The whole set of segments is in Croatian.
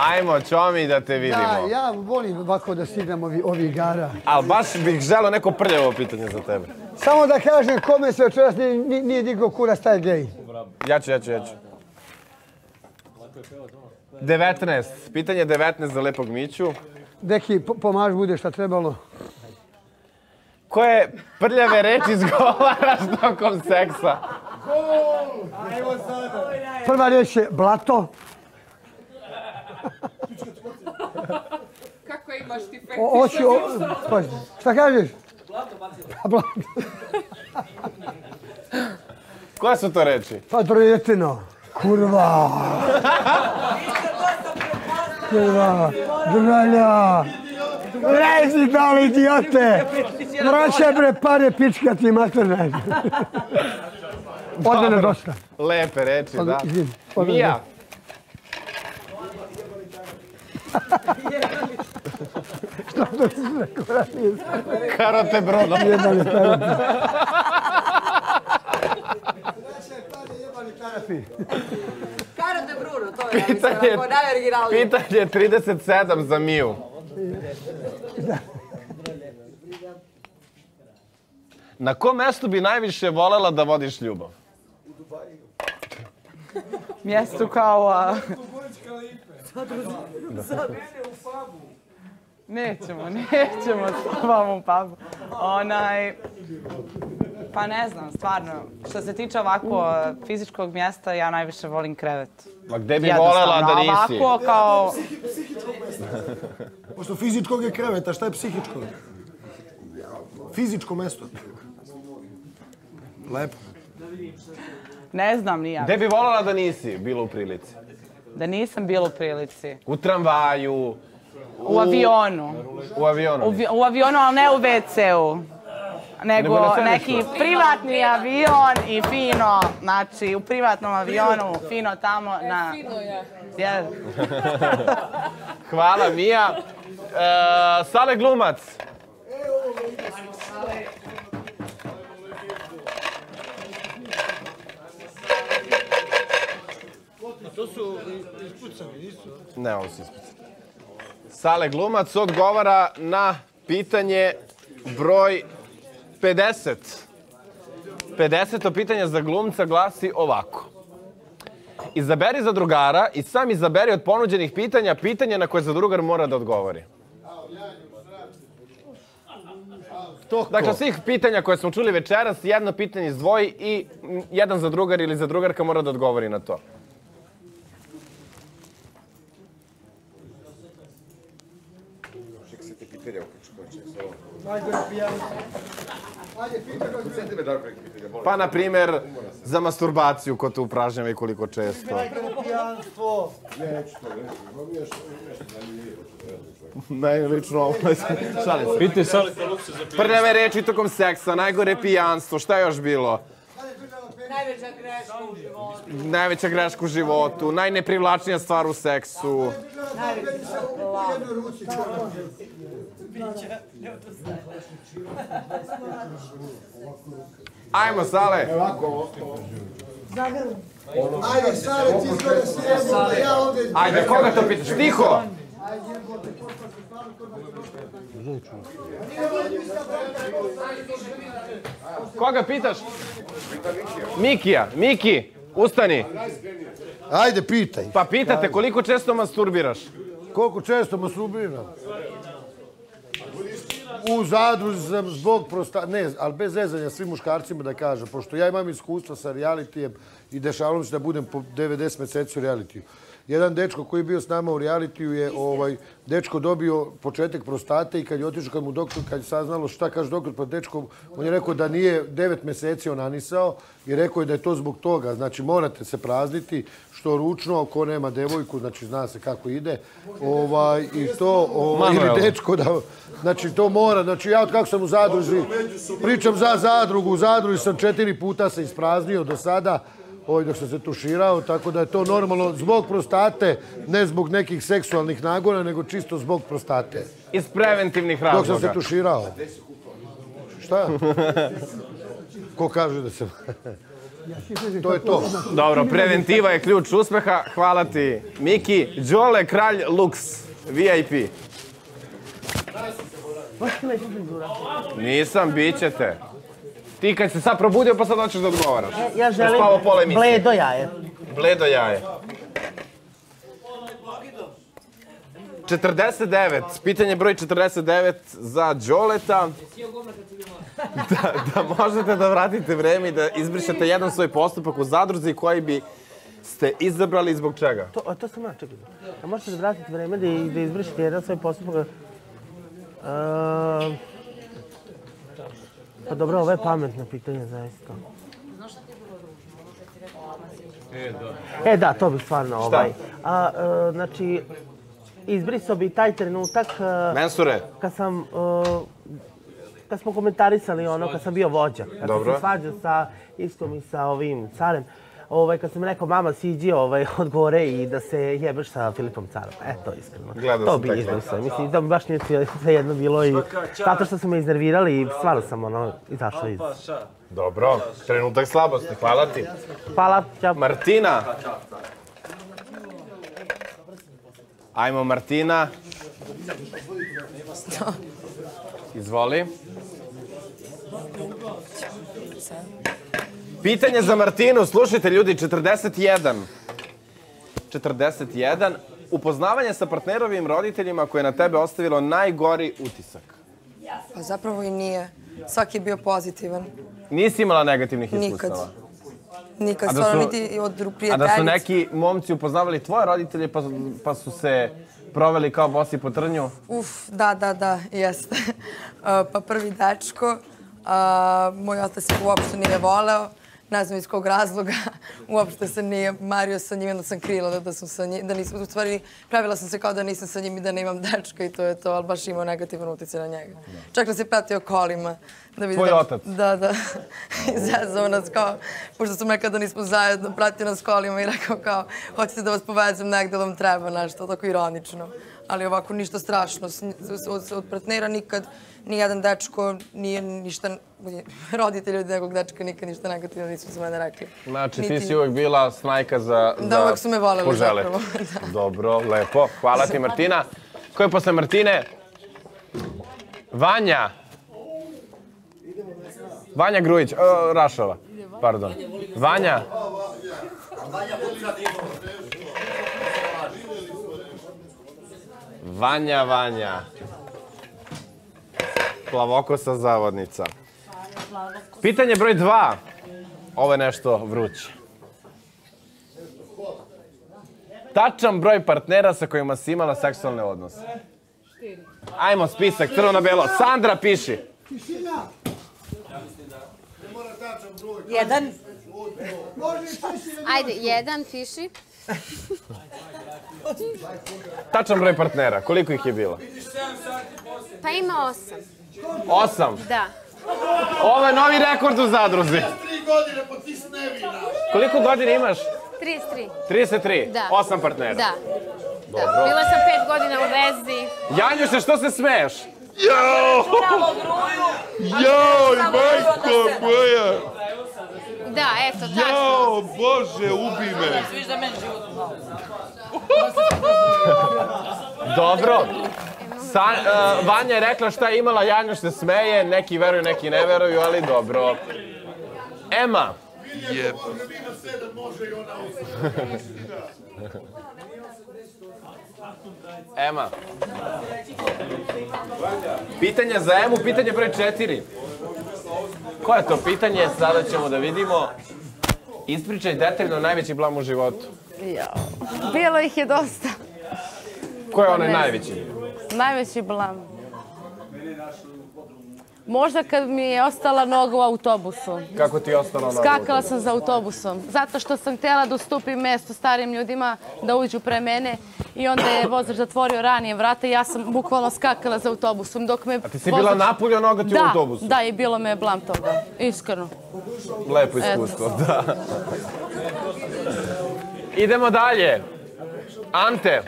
Ajmo, Čomi, da te vidimo. Ja, ja volim ovako da stignemo ovi, ovi igara. Ali baš bih želeo neko prljavo pitanje za tebe. Samo da kažem kome se večeras nije, nije, digao kurac taj gej. Ja ću, ja ću, ja ću. 19. Pitanje 19 za lepog Miću. Deki, po- pomaž bude šta trebalo. Koje prljave reči izgovaraš tokom seksa? Prva riječ je blato. Imaš ti fetiš? O, oči, o, pazi, šta kažeš? Blato. Koje su to reči? Pa drojetino. Kurva. Kurva. Dralja. Rezi dali idiote. Vraćaj bre pare pička ti materna. Od mene dosta. Lepe reči, da. Mija. Što to si rekao ranije? Karote Bruno. Jebali tarapi. Caro de Bruno, to je, ja mislim, Pitanje, najoriginalnije. pitanje 37 za Miju. Na kom mestu bi najviše volela da vodiš ljubav? mjestu kao... a, Nećemo, nećemo s tobom u pubu. Onaj, pa ne znam, stvarno. Što se tiče ovako a, fizičkog mjesta, ja najviše volim krevet. Ma gde bi volela da a nisi? Ovako kao, Pošto fizičkog je kreveta, šta je psihičkog? Fizičko mesto. Lepo. ne znam ni ja. Gde bi volela da nisi bilo u prilici? Da nisam bila u prilici. U tramvaju, U avionu. u avionu. U, vi- u avionu, ali ne u WC-u. Nego na neki privatni avion i fino, znači u privatnom avionu, fino tamo na... Je. Je. Hvala, Mija. E, Sale Glumac. Ne, ovo su ispucani. Sale Glumac odgovara na pitanje broj 50. 50. pitanje za glumca glasi ovako. Izaberi za drugara i sam izaberi od ponuđenih pitanja pitanje na koje za drugar mora da odgovori. Dakle, svih pitanja koje smo čuli večeras, jedno pitanje izdvoji i jedan za drugar ili za drugarka mora da odgovori na to. Pa, na primjer, za masturbaciju ko te upražnjava i koliko često. Ne, lično ovo. Šalim se. Prljave reči tokom seksa, najgore pijanstvo, šta je još bilo? Najveća greška u životu. Najveća greška u životu, najneprivlačnija stvar u seksu. Ajmo, Sale. Ajde, stave ti izgleda sjebno, da ja ovdje... Ajde, koga to pitaš? Tiho! Koga pitaš? Mikija. Miki, ustani. Ajde, pitaj. Pa pitate koliko često masturbiraš? Koliko često masturbiram? U zadruzi sam zbog prosta... Ne, ali bez zezanja svim muškarcima da kažem, pošto ja imam iskustva sa realityjem i dešavalo mi se da budem po 90 mjeseci u realitiju. Jedan dečko koji je bio s nama u realitiju je ovaj, dečko dobio početak prostate i kad je otišao kad mu doktor, kad je saznalo šta kaže doktor, pa dečko, on je rekao da nije 9 mjeseci onanisao i rekao je da je to zbog toga. Znači morate se prazniti što ručno, ko nema devojku, znači zna se kako ide. Ovaj, I to, ovaj, ili dečko da, znači to mora, znači ja od kako sam u zadruzi, pričam za zadrugu, u zadruzi sam četiri puta se ispraznio do sada, ovaj, dok sam se tuširao, tako da je to normalno zbog prostate, ne zbog nekih seksualnih nagona, nego čisto zbog prostate. Iz preventivnih Dok sam se razloga. tuširao. Šta? Ko kaže da sam... To je to. Dobro, preventiva je ključ uspeha. Hvala ti, Miki. Đole, kralj Lux, VIP. Nisam, bit ćete. Ti kad se sad probudio pa sad hoćeš da odgovaraš. Ja želim bledo jaje. Bledo jaje. 49, pitanje broj 49 za Đoleta. Da, da možete da vratite vreme i da izbrišete jedan svoj postupak u zadruzi koji bi ste izabrali zbog čega? To, a to sam ja, čekaj. A možete da vratite vreme da, i- da izvršite jedan svoj postupak? Ehm, pa dobro, ovo je pametno pitanje, zaista. E, da, to bih stvarno ovaj. A, e, znači, izbrisao bi taj trenutak e, Mensure, kad sam... e, kad smo komentarisali ono, kad sam bio vođa. Kad sam se svađao sa Iskom i sa ovim carem. Ovaj, kad sam rekao, mama, siđi ovaj, od gore i da se jebeš sa Filipom carom. E, to iskreno. Gledao to sam bi taj izbrisao. Mislim, da mi baš nije sve- svejedno bilo i zato što su me iznervirali i stvarno sam ono, izašao iz... dobro, trenutak slabosti, hvala ti. Hvala, ćao. Martina. Ajmo Martina. Izvoli. Pitanje za Martinu, slušajte ljudi, 41. 41. Upoznavanje sa partnerovim roditeljima koje je na tebe ostavilo najgori utisak. Pa zapravo i nije. Svaki je bio pozitivan. Nisi imala negativnih Nikad. iskustava? Nikad, da stvarno niti od A da su prijateljica. neki momci upoznavali tvoje roditelje pa, pa su se proveli kao bosi po trnju? Uf, da, da, da, jeste. Pa prvi dečko, a, moj otac uopšte nije voleo, ne znam iz kog razloga, uopšte se nije mario sa njim, da sam krila da, da sam sa njim, da nisam, u stvari pravila sam se kao da nisam sa njim i da nemam dečka i to je to, ali baš imao negativan utjecaj na njega. Čak nas je pratio kolima. Da vidi Tvoj otac? Da, da. Izazvao nas kao, pošto sam rekao da nismo zajedno, pratio nas kolima i rekao kao, hoćete da vas povezem negde da vam treba nešto, tako ironično. Ali ovako ništa strašno. Od, od partnera nikad nijedan dečko nije ništa, roditelji od nekog dečka nikad ništa negativno nisu za mene rekli. Znači, ti si uvek bila snajka za, Da, za uvek su me poželeti. zapravo, da. Dobro, lepo. Hvala ti, Martina. Ko je posle Martine? Vanja. Vanja Grujić, o, Rašova, pardon. Vanja. Vanja, Vanja. Plavokosa zavodnica. Pitanje broj dva. Ovo je nešto vruće. Tačan broj partnera sa kojima si imala seksualne odnose. Ajmo spisak, crno na belo. Sandra piši. Jedan. Ajde, jedan piši. Tačan broj partnera. Koliko ih je bilo? Pa ima osam. Osam. Da. Ovo je novi rekord u zadruzi. Koliko godina imaš? 33. 33. Da. Osam partnera. Da. Da. Bila sam pet godina u vezi. Janjuše, što se smeješ? Jao! Jao, majko moja! Da, eto, tačno. Jao, Bože, ubi me! Dobro. Sa, uh, Vanja je rekla šta je imala, Janjuš se smeje, neki veruju, neki ne veruju, ali dobro. Ema. Ema. Pitanje za Emu, pitanje broj četiri. Koje je to pitanje? Sada ćemo da vidimo. Ispričaj detaljno najveći blam u životu. Bilo ih je dosta. Ko je onaj najveći? Najveći blam. Možda kad mi je ostala noga u autobusu. Kako ti je ostalo na Skakala sam za autobusom. Zato što sam htjela da ustupim mesto starim ljudima da uđu pre mene i onda je vozač zatvorio ranije vrata i ja sam bukvalno skakala za autobusom dok me A ti si bila napolja noga ti u autobusu? Da, i bilo me blam toga. Iskreno. Lepo iskustvo, da. Idemo dalje. Ante.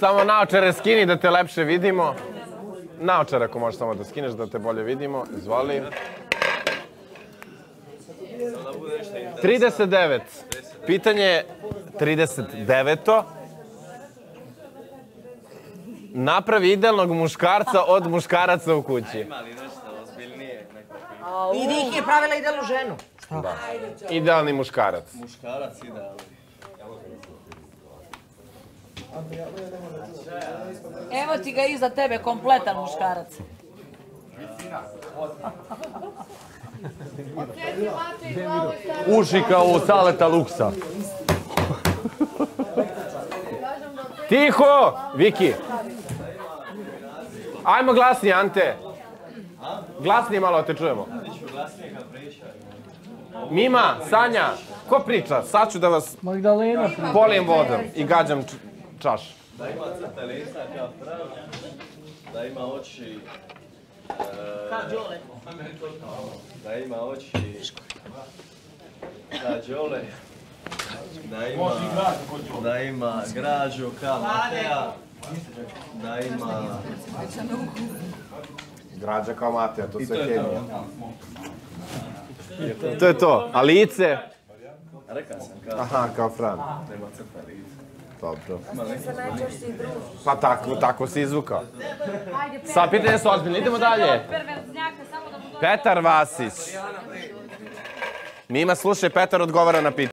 Samo naočare skini da te lepše vidimo. Naočare ako možeš samo da skineš da te bolje vidimo. Izvoli. 39. Pitanje 39. Napravi idealnog muškarca od muškaraca u kući. I Viki je pravila idealnu ženu. Idealni muškarac. Evo ti ga iza tebe, kompletan muškarac. Uši kao u saleta luksa. Tiho! Viki! Ajmo glasnije, Ante. Glasnije malo te čujemo. Mima, Sanja, ko priča? Sad ću da vas Magdalena. polijem vodom i gađam čaš. Da ima crta lisa kao prav, da ima oči... Da ima oči... Da, Đole. Da ima... Da ima građu kao Mateja. Da ima... Građa kao Mateja, to sve to je hemija. to. Je to. A lice? Rekao sam kao... Aha, kao Fran. Da ima crta lisa. Dobro. Pa tako, tako si izvukao. Sad pitanje su ozbiljne, idemo dalje. Petar Vasić. Mima, slušaj, Petar odgovara na pitanje.